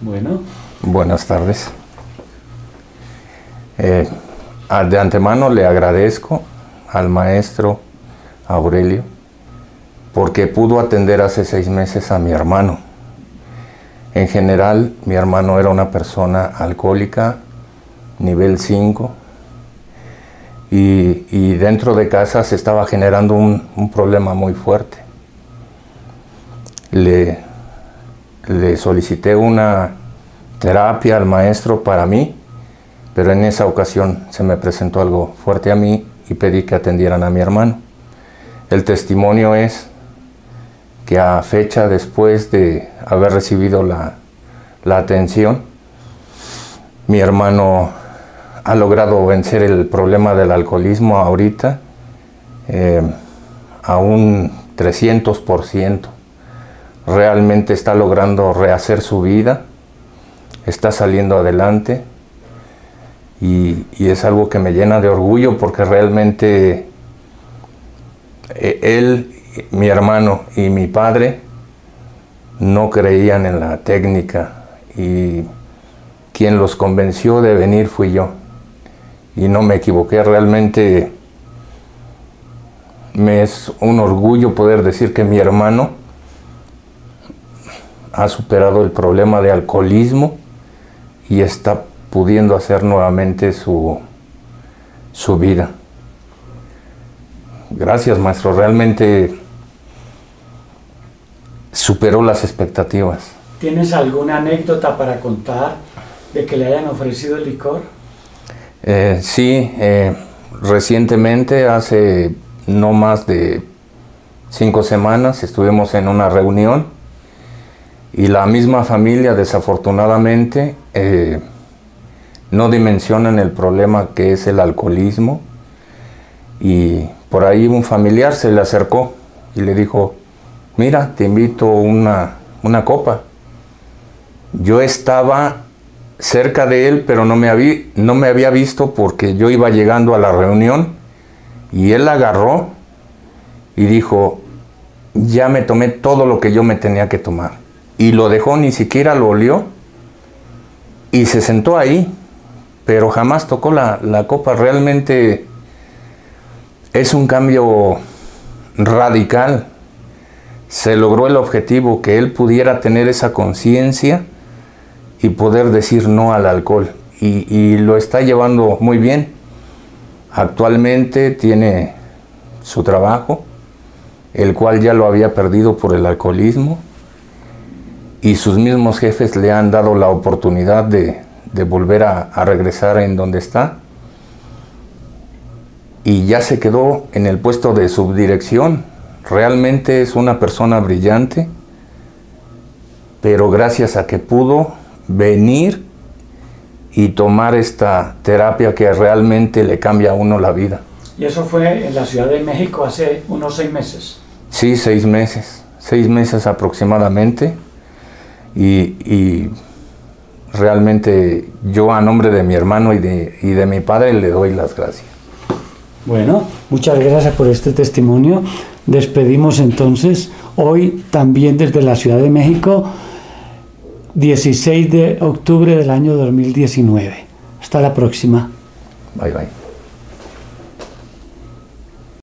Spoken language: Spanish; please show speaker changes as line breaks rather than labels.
Bueno.
Buenas tardes. Eh, de antemano le agradezco al maestro Aurelio porque pudo atender hace seis meses a mi hermano. En general, mi hermano era una persona alcohólica, nivel 5, y, dentro de casa se estaba generando un, problema muy fuerte. Le, le solicité una terapia al maestro para mí, pero en esa ocasión se me presentó algo fuerte a mí y pedí que atendieran a mi hermano. El testimonio es que a fecha después de haber recibido la, atención, mi hermano ha logrado vencer el problema del alcoholismo ahorita eh, a un 300%. Realmente está logrando rehacer su vida, está saliendo adelante y, es algo que me llena de orgullo porque realmente eh, él mi hermano y mi padre no creían en la técnica y quien los convenció de venir fui yo. Y no me equivoqué, realmente me es un orgullo poder decir que mi hermano ha superado el problema de alcoholismo y está pudiendo hacer nuevamente su, su vida. Gracias, maestro. Realmente superó las expectativas.
¿Tienes alguna anécdota para contar de que le hayan ofrecido el licor?
Eh, sí, eh, recientemente, hace no más de cinco semanas, estuvimos en una reunión y la misma familia desafortunadamente eh, no dimensionan el problema que es el alcoholismo y por ahí un familiar se le acercó y le dijo, mira, te invito una, una copa. Yo estaba cerca de él, pero no me, había, no me había visto porque yo iba llegando a la reunión y él agarró y dijo, ya me tomé todo lo que yo me tenía que tomar. Y lo dejó, ni siquiera lo olió y se sentó ahí, pero jamás tocó la, la copa. Realmente es un cambio radical se logró el objetivo que él pudiera tener esa conciencia y poder decir no al alcohol. Y, lo está llevando muy bien. Actualmente tiene su trabajo, el cual ya lo había perdido por el alcoholismo, y sus mismos jefes le han dado la oportunidad de, volver a regresar en donde está. Y ya se quedó en el puesto de subdirección Realmente es una persona brillante, pero gracias a que pudo venir y tomar esta terapia que realmente le cambia a uno la vida.
¿Y eso fue en la Ciudad de México hace unos seis meses?
Sí, seis meses, seis meses aproximadamente. Y, realmente yo a nombre de mi hermano y de, y de mi padre le doy las gracias.
Bueno, muchas gracias por este testimonio. Despedimos entonces hoy también desde la Ciudad de México, 16 de octubre del año 2019. Hasta la próxima.
Bye bye.